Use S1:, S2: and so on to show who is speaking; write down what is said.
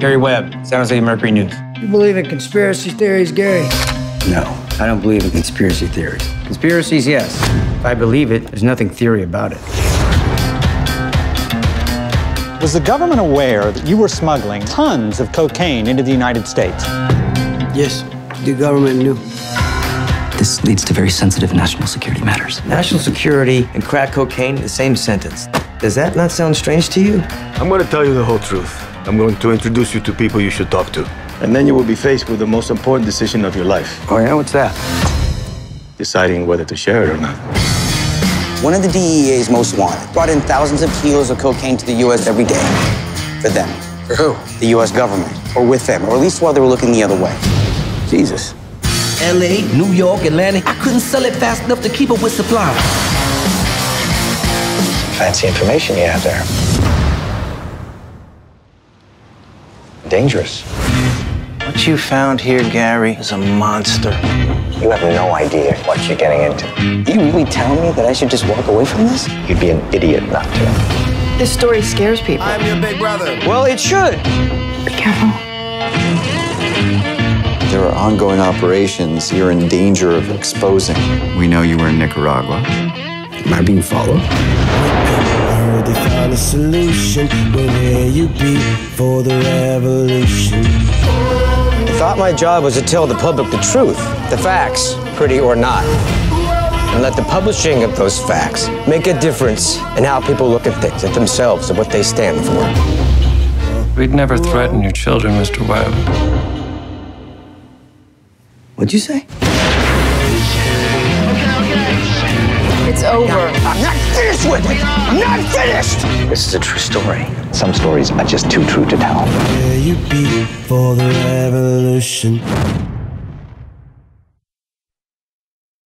S1: Gary Webb, San Jose Mercury News.
S2: You believe in conspiracy theories, Gary?
S1: No, I don't believe in conspiracy theories. Conspiracies, yes. If I believe it, there's nothing theory about it.
S3: Was the government aware that you were smuggling tons of cocaine into the United States?
S2: Yes, the government knew.
S4: This leads to very sensitive national security matters.
S1: National security and crack cocaine, the same sentence. Does that not sound strange to you?
S5: I'm going to tell you the whole truth. I'm going to introduce you to people you should talk to.
S6: And then you will be faced with the most important decision of your life
S1: Oh, yeah? What's that?
S6: deciding whether to share it or not.
S7: One of the DEA's most wanted brought in thousands of kilos of cocaine to the U.S. every day. For them.
S1: For who?
S7: The U.S. government. Or with them. Or at least while they were looking the other way. Jesus.
S4: LA, New York, Atlanta. I couldn't sell it fast enough to keep up with supply.
S8: Fancy information you have there. Dangerous.
S9: What you found here, Gary, is a monster.
S8: You have no idea what you're getting into.
S7: Are you really telling me that I should just walk away from this?
S8: You'd be an idiot not to.
S10: This story scares people.
S5: I'm your big brother.
S1: Well, it should.
S10: Be careful.
S11: There are ongoing operations you're in danger of exposing. We know you were in Nicaragua.
S1: Am I being followed?
S2: heard they found a solution. Will you be for the revolution?
S1: I thought my job was to tell the public the truth, the facts, pretty or not. And let the publishing of those facts make a difference in how people look at things, at themselves, and what they stand for.
S9: We'd never threaten your children, Mr. Webb.
S1: What'd you say?
S10: It's over.
S7: I'm not finished with it! I'm not finished!
S8: This is a true story. Some stories are just too true to tell.
S2: Where